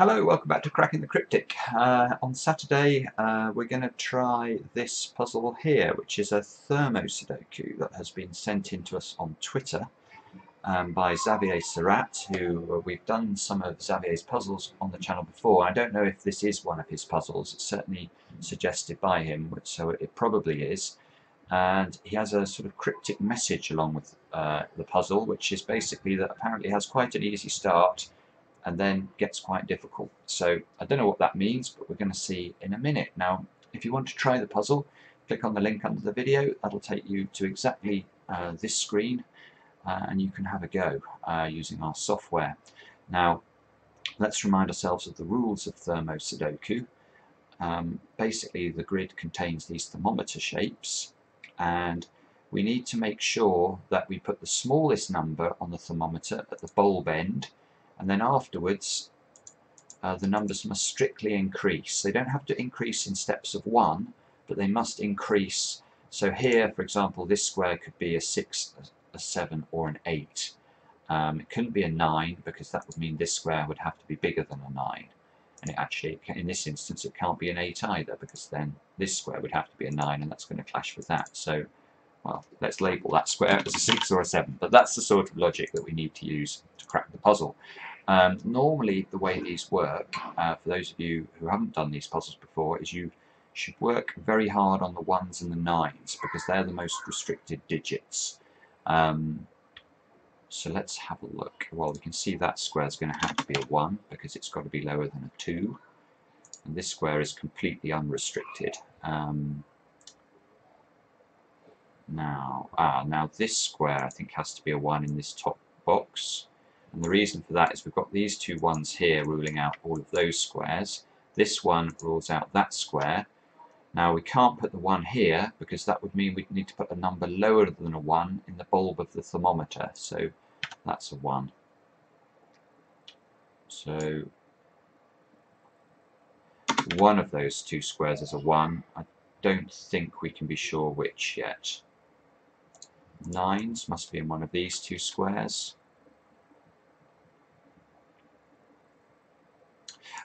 Hello, welcome back to Cracking the Cryptic. Uh, on Saturday uh, we're going to try this puzzle here, which is a Thermo Sudoku that has been sent in to us on Twitter um, by Xavier Serrat, who uh, we've done some of Xavier's puzzles on the channel before. I don't know if this is one of his puzzles, it's certainly suggested by him, so it probably is. And he has a sort of cryptic message along with uh, the puzzle, which is basically that apparently has quite an easy start and then gets quite difficult. So I don't know what that means, but we're going to see in a minute. Now, if you want to try the puzzle, click on the link under the video. That'll take you to exactly uh, this screen, uh, and you can have a go uh, using our software. Now, let's remind ourselves of the rules of Thermo Sudoku. Um, basically, the grid contains these thermometer shapes, and we need to make sure that we put the smallest number on the thermometer at the bulb end and then afterwards uh, the numbers must strictly increase. They don't have to increase in steps of one, but they must increase. So here, for example, this square could be a 6, a 7, or an 8. Um, it couldn't be a 9 because that would mean this square would have to be bigger than a 9. And it actually, in this instance, it can't be an 8 either because then this square would have to be a 9 and that's going to clash with that. So, well, let's label that square as a 6 or a 7. But that's the sort of logic that we need to use to crack the puzzle. Um, normally the way these work, uh, for those of you who haven't done these puzzles before, is you should work very hard on the ones and the nines because they're the most restricted digits. Um, so let's have a look. Well, we can see that square is going to have to be a 1 because it's got to be lower than a 2. And this square is completely unrestricted. Um, now, ah, now this square I think has to be a 1 in this top box. And the reason for that is we've got these two ones here ruling out all of those squares. This one rules out that square. Now we can't put the 1 here because that would mean we'd need to put a number lower than a 1 in the bulb of the thermometer. So that's a 1. So one of those two squares is a 1. I don't think we can be sure which yet. Nines must be in one of these two squares.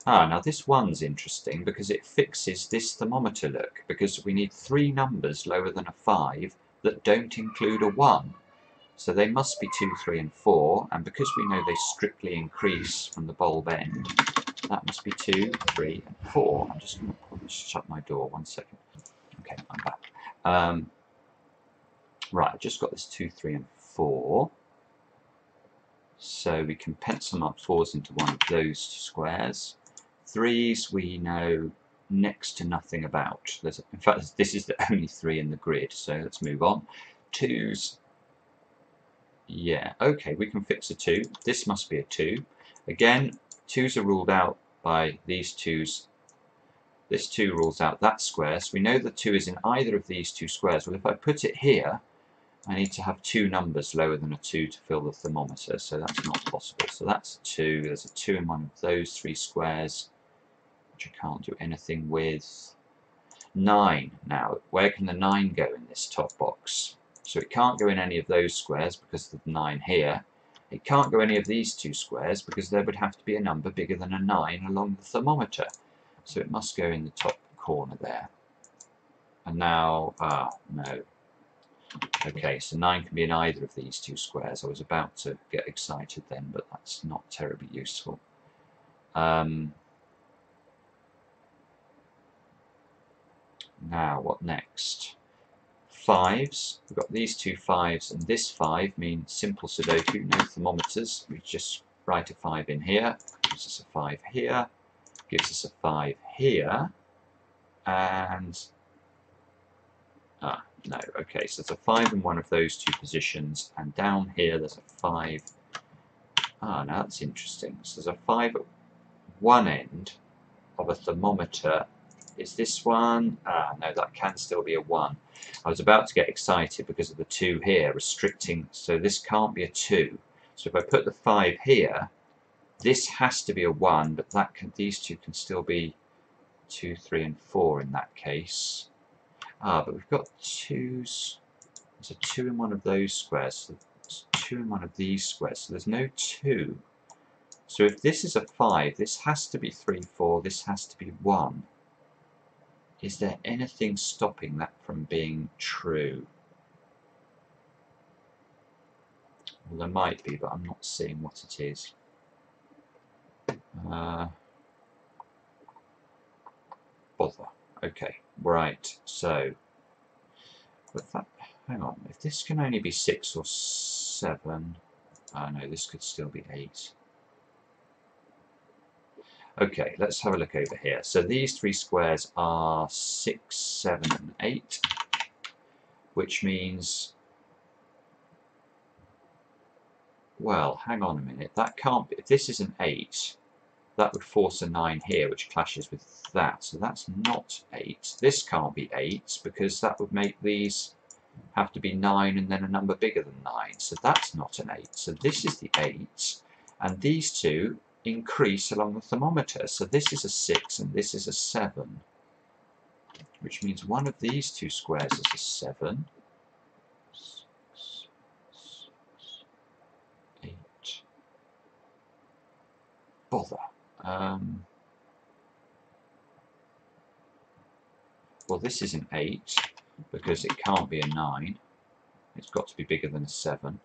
Ah, now this one's interesting because it fixes this thermometer look, because we need three numbers lower than a 5 that don't include a 1. So they must be 2, 3 and 4, and because we know they strictly increase from the bulb end, that must be 2, 3 and 4. I'm just going to shut my door one second. Okay, I'm back. Um, right, I've just got this 2, 3 and 4. So we can pencil mark 4s into one of those squares. Threes we know next to nothing about. There's, in fact, this is the only three in the grid, so let's move on. Twos, yeah, okay, we can fix a two. This must be a two. Again, twos are ruled out by these twos. This two rules out that square, so we know the two is in either of these two squares. Well, if I put it here, I need to have two numbers lower than a 2 to fill the thermometer, so that's not possible. So that's a 2, there's a 2 in one of those three squares which I can't do anything with. 9 now, where can the 9 go in this top box? So it can't go in any of those squares because of the 9 here. It can't go any of these two squares because there would have to be a number bigger than a 9 along the thermometer. So it must go in the top corner there. And now, ah, no. Okay, so 9 can be in either of these two squares. I was about to get excited then, but that's not terribly useful. Um, Now, what next? Fives. We've got these two fives and this five mean simple Sudoku, no thermometers. We just write a five in here, gives us a five here, gives us a five here, and ah, no, okay, so there's a five in one of those two positions, and down here there's a five. Ah, now that's interesting. So there's a five at one end of a thermometer is this one? Ah, no, that can still be a 1. I was about to get excited because of the 2 here, restricting, so this can't be a 2. So if I put the 5 here, this has to be a 1, but that can, these two can still be 2, 3, and 4 in that case. Ah, but we've got 2's, there's a 2 in one of those squares, so there's 2 in one of these squares, so there's no 2 So if this is a 5, this has to be 3, 4, this has to be 1. Is there anything stopping that from being true? Well, there might be, but I'm not seeing what it is. Uh, bother. Okay, right, so, but that, hang on, if this can only be 6 or 7, oh no, this could still be 8. Okay, let's have a look over here. So these three squares are 6, 7 and 8, which means, well, hang on a minute, that can't be, if this is an 8, that would force a 9 here, which clashes with that. So that's not 8. This can't be 8, because that would make these have to be 9 and then a number bigger than 9. So that's not an 8. So this is the 8, and these two increase along the thermometer. So this is a 6 and this is a 7, which means one of these two squares is a 7. eight. Bother. Um, well, this is an 8 because it can't be a 9. It's got to be bigger than a 7.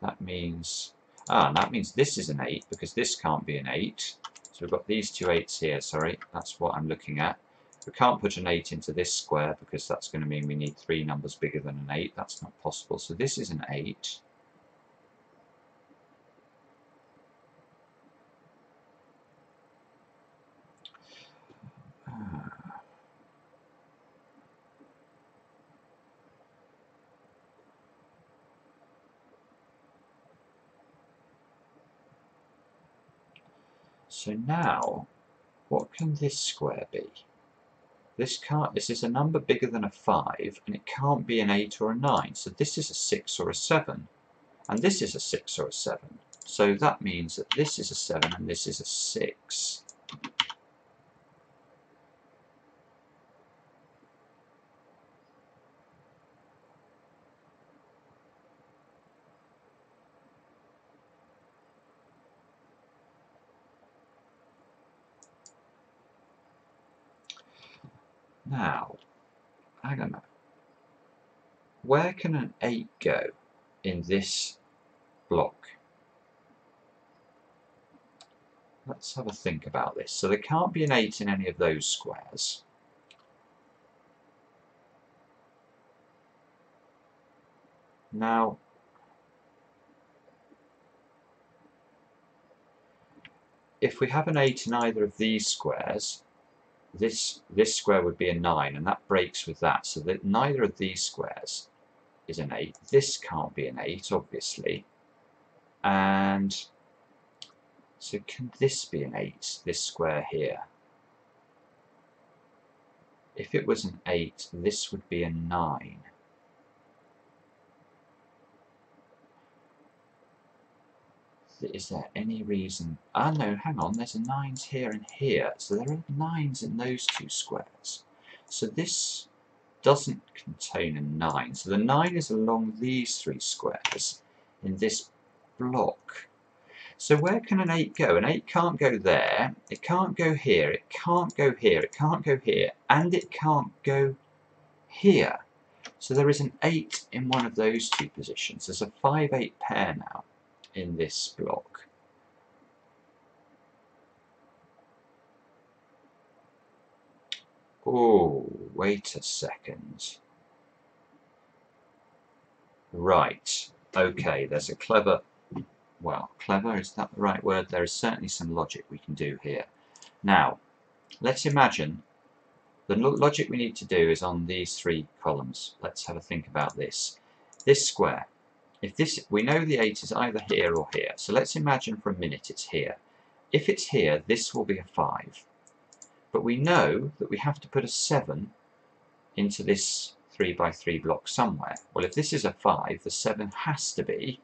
That means Ah, that means this is an 8 because this can't be an 8. So we've got these two 8s here, sorry, that's what I'm looking at. We can't put an 8 into this square because that's going to mean we need three numbers bigger than an 8. That's not possible. So this is an 8. So now, what can this square be? This can't, this is a number bigger than a 5, and it can't be an 8 or a 9, so this is a 6 or a 7, and this is a 6 or a 7. So that means that this is a 7 and this is a 6. Now, hang on Where can an 8 go in this block? Let's have a think about this. So there can't be an 8 in any of those squares. Now, if we have an 8 in either of these squares, this this square would be a 9 and that breaks with that. So that neither of these squares is an 8 this can't be an 8 obviously. And so can this be an 8 this square here? If it was an 8 this would be a 9 is there any reason... Ah no, hang on, there's a 9s here and here, so there are 9s in those two squares. So this doesn't contain a 9. So the 9 is along these three squares in this block. So where can an 8 go? An 8 can't go there, it can't go here, it can't go here, it can't go here, and it can't go here. So there is an 8 in one of those two positions. There's a 5-8 pair now in this block. Oh, wait a second. Right, okay, there's a clever, well, clever, is that the right word? There is certainly some logic we can do here. Now, let's imagine the logic we need to do is on these three columns. Let's have a think about this. This square, if this, we know the 8 is either here or here, so let's imagine for a minute it's here. If it's here, this will be a 5. But we know that we have to put a 7 into this 3 by 3 block somewhere. Well, if this is a 5, the 7 has to be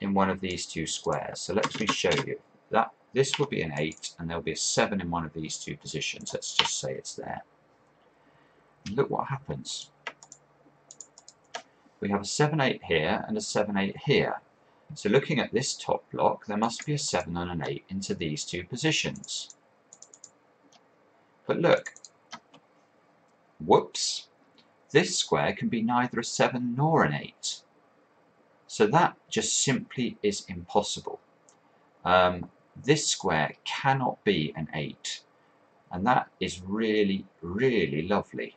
in one of these two squares. So let me show you. that This will be an 8, and there'll be a 7 in one of these two positions. Let's just say it's there. Look what happens we have a 7-8 here and a 7-8 here. So looking at this top block, there must be a 7 and an 8 into these two positions. But look, whoops, this square can be neither a 7 nor an 8. So that just simply is impossible. Um, this square cannot be an 8 and that is really really lovely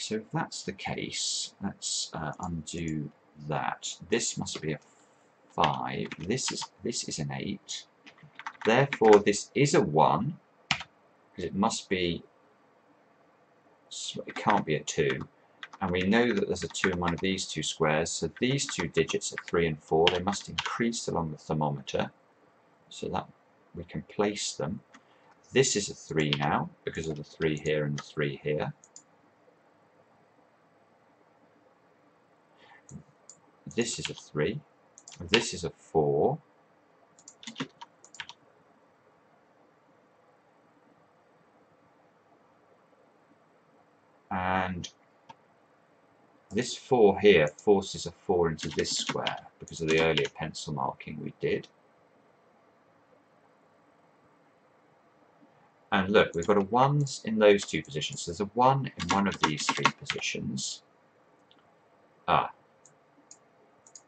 so if that's the case let's uh, undo that. This must be a 5 this is this is an 8 therefore this is a 1 because it must be it can't be a 2 and we know that there's a 2 in one of these two squares. So these two digits are 3 and 4 they must increase along the thermometer so that we can place them. This is a 3 now, because of the 3 here and the 3 here. This is a 3. This is a 4. And this 4 here forces a 4 into this square because of the earlier pencil marking we did. And look, we've got a 1 in those two positions. There's a 1 in one of these three positions. Ah.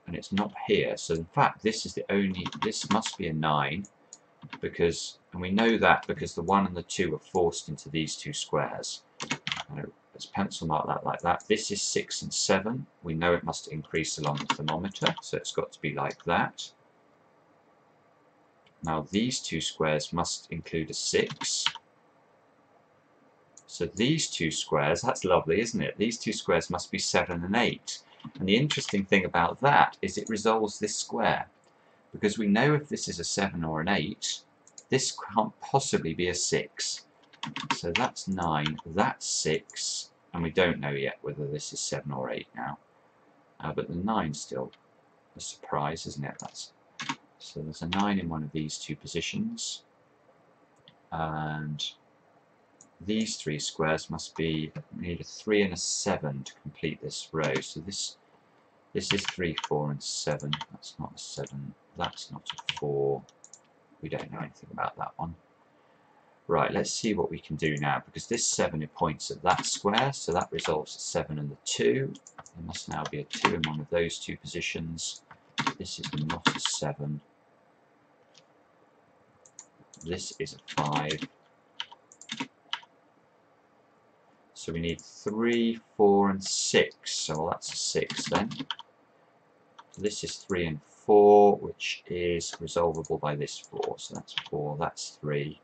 And it's not here. So in fact, this is the only, this must be a 9. Because, and we know that because the 1 and the 2 are forced into these two squares. let's pencil mark that like that. This is 6 and 7. We know it must increase along the thermometer. So it's got to be like that. Now these two squares must include a 6. So these two squares, that's lovely, isn't it? These two squares must be 7 and 8. And the interesting thing about that is it resolves this square. Because we know if this is a 7 or an 8, this can't possibly be a 6. So that's 9, that's 6, and we don't know yet whether this is 7 or 8 now. Uh, but the 9 still a surprise, isn't it? That's so there's a 9 in one of these two positions. And these three squares must be, need a 3 and a 7 to complete this row. So this this is 3, 4 and 7. That's not a 7. That's not a 4. We don't know anything about that one. Right, let's see what we can do now, because this 7 points at that square, so that resolves a 7 and the 2. There must now be a 2 in one of those two positions. This is not a 7. This is a 5. So we need 3, 4 and 6. So that's a 6 then. This is 3 and 4, which is resolvable by this 4. So that's 4, that's 3.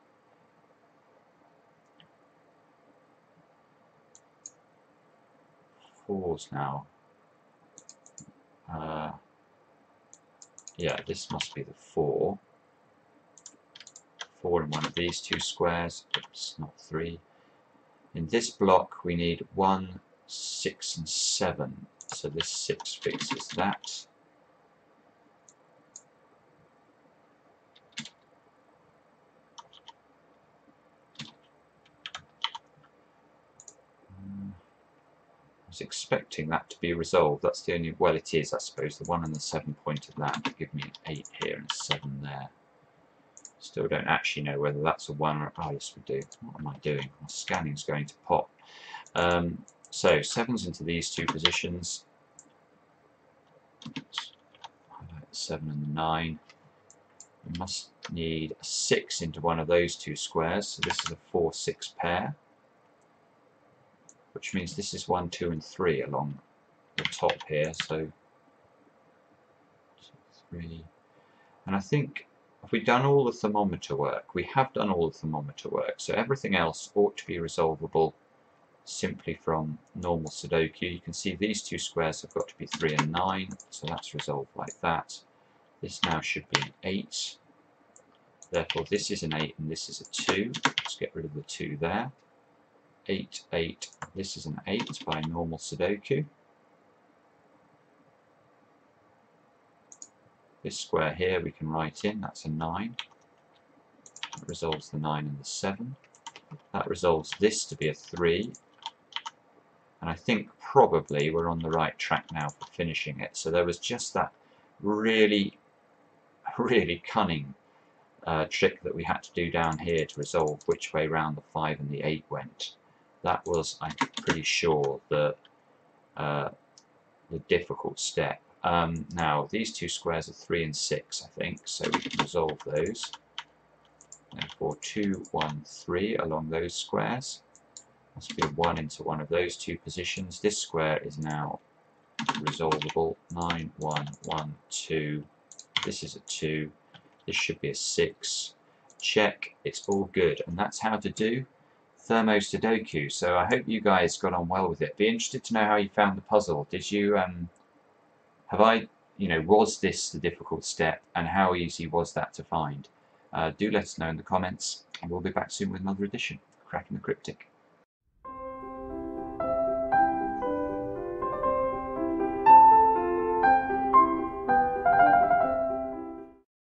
Fours now. Uh, yeah, this must be the 4. 4 in one of these two squares, oops, not 3. In this block we need 1, 6 and 7, so this 6 fixes that. Expecting that to be resolved. That's the only, well it is I suppose, the 1 and the 7 point of that give me an 8 here and 7 there. Still don't actually know whether that's a 1 or... Oh, yes, we do. What am I doing? My scanning's going to pop. Um, so, 7's into these two positions. 7 and 9. We must need a 6 into one of those two squares. So this is a 4-6 pair. Which means this is 1, 2 and 3 along the top here. So, 3. And I think have we done all the thermometer work? We have done all the thermometer work, so everything else ought to be resolvable simply from normal Sudoku. You can see these two squares have got to be 3 and 9, so that's resolved like that. This now should be an 8. Therefore this is an 8 and this is a 2. Let's get rid of the 2 there. 8, 8. This is an 8 by normal Sudoku. This square here we can write in, that's a 9. That resolves the 9 and the 7. That resolves this to be a 3. And I think probably we're on the right track now for finishing it. So there was just that really, really cunning uh, trick that we had to do down here to resolve which way round the 5 and the 8 went. That was, I'm pretty sure, the, uh, the difficult step. Um, now, these two squares are 3 and 6, I think, so we can resolve those. Therefore, 2, 1, 3 along those squares. Must be a 1 into one of those two positions. This square is now resolvable. 9, 1, 1, 2. This is a 2. This should be a 6. Check. It's all good. And that's how to do Thermo Sudoku. So I hope you guys got on well with it. Be interested to know how you found the puzzle. Did you, um, have I, you know, was this the difficult step and how easy was that to find? Uh, do let us know in the comments and we'll be back soon with another edition. Cracking the Cryptic.